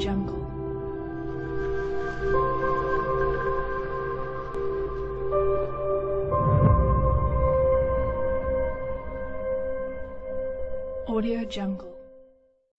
Jungle. Audio Jungle.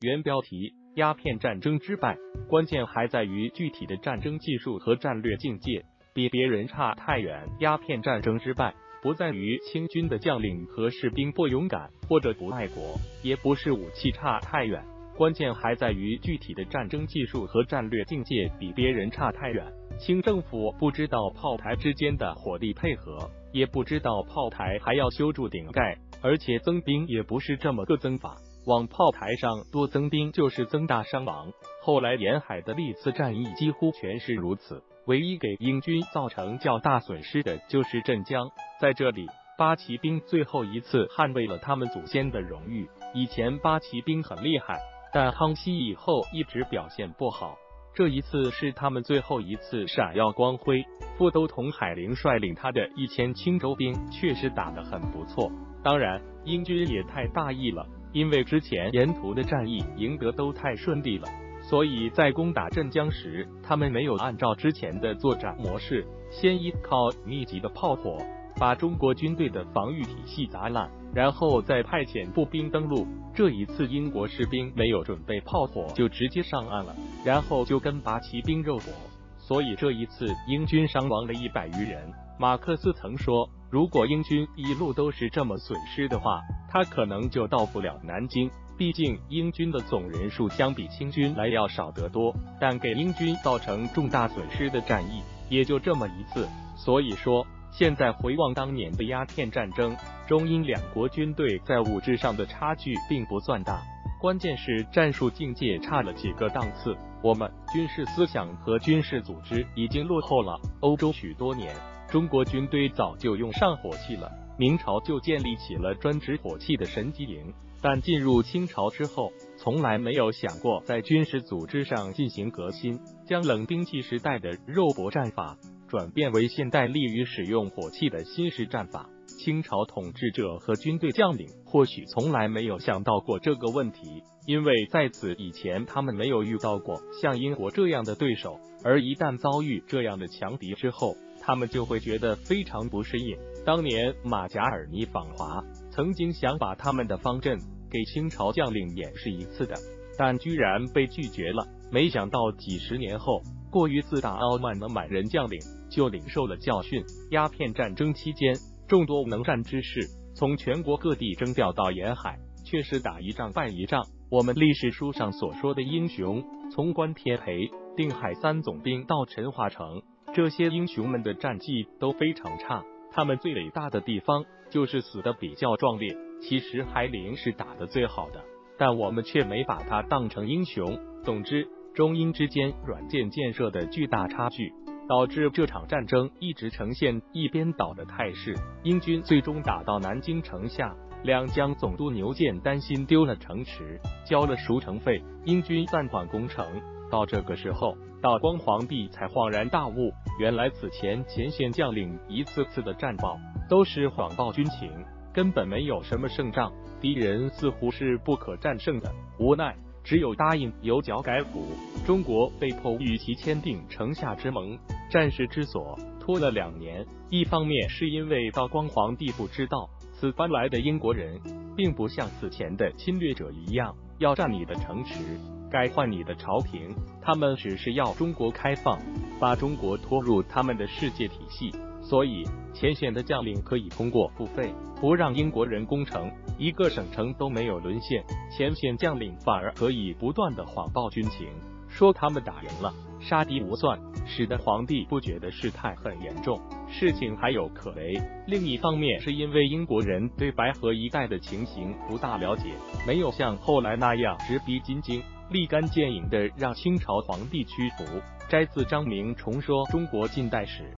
原标题：鸦片战争之败，关键还在于具体的战争技术和战略境界，比别人差太远。鸦片战争之败，不在于清军的将领和士兵不勇敢或者不爱国，也不是武器差太远，关键还在于具体的战争技术和战略境界比别人差太远。清政府不知道炮台之间的火力配合，也不知道炮台还要修筑顶盖，而且增兵也不是这么个增法。往炮台上多增兵就是增大伤亡。后来沿海的历次战役几乎全是如此。唯一给英军造成较大损失的就是镇江，在这里，八旗兵最后一次捍卫了他们祖先的荣誉。以前八旗兵很厉害，但康熙以后一直表现不好。这一次是他们最后一次闪耀光辉。副都统海陵率领他的一千青州兵确实打得很不错。当然，英军也太大意了。因为之前沿途的战役赢得都太顺利了，所以在攻打镇江时，他们没有按照之前的作战模式，先依靠密集的炮火把中国军队的防御体系砸烂，然后再派遣步兵登陆。这一次英国士兵没有准备炮火，就直接上岸了，然后就跟八旗兵肉搏，所以这一次英军伤亡了一百余人。马克思曾说，如果英军一路都是这么损失的话。他可能就到不了南京，毕竟英军的总人数相比清军来要少得多。但给英军造成重大损失的战役也就这么一次。所以说，现在回望当年的鸦片战争，中英两国军队在物质上的差距并不算大，关键是战术境界差了几个档次。我们军事思想和军事组织已经落后了欧洲许多年，中国军队早就用上火器了。明朝就建立起了专职火器的神机营，但进入清朝之后，从来没有想过在军事组织上进行革新，将冷兵器时代的肉搏战法转变为现代利于使用火器的新式战法。清朝统治者和军队将领或许从来没有想到过这个问题，因为在此以前他们没有遇到过像英国这样的对手，而一旦遭遇这样的强敌之后，他们就会觉得非常不适应。当年马贾尔尼访华，曾经想把他们的方阵给清朝将领演示一次的，但居然被拒绝了。没想到几十年后，过于自大傲慢的满人将领就领受了教训。鸦片战争期间，众多能战之士从全国各地征调到沿海，却是打一仗败一仗。我们历史书上所说的英雄，从关天培、定海三总兵到陈化成，这些英雄们的战绩都非常差。他们最伟大的地方就是死的比较壮烈。其实海灵是打的最好的，但我们却没把他当成英雄。总之，中英之间软件建设的巨大差距，导致这场战争一直呈现一边倒的态势。英军最终打到南京城下，两江总督牛建担心丢了城池，交了赎城费，英军暂缓攻城。到这个时候。道光皇帝才恍然大悟，原来此前前线将领一次次的战报都是谎报军情，根本没有什么胜仗，敌人似乎是不可战胜的。无奈，只有答应由脚改谱，中国被迫与其签订城下之盟。战事之所拖了两年，一方面是因为道光皇帝不知道此番来的英国人，并不像此前的侵略者一样要占你的城池。该换你的朝廷，他们只是要中国开放，把中国拖入他们的世界体系。所以前线的将领可以通过付费，不让英国人攻城，一个省城都没有沦陷。前线将领反而可以不断的谎报军情，说他们打赢了，杀敌无算，使得皇帝不觉得事态很严重，事情还有可为。另一方面，是因为英国人对白河一带的情形不大了解，没有像后来那样直逼金京。立竿见影的让清朝皇帝屈服。摘自张明重说中国近代史。